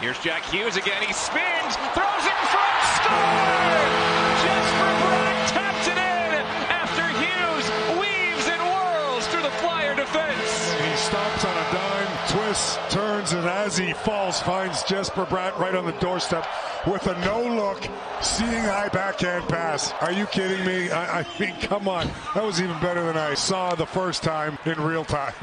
Here's Jack Hughes again. He spins, throws it in front, score! Jesper Bratt taps it in after Hughes weaves and whirls through the Flyer defense. He stops on a dime, twists, turns, and as he falls, finds Jesper Bratt right on the doorstep with a no-look, seeing eye backhand pass. Are you kidding me? I, I mean, come on. That was even better than I saw the first time in real time.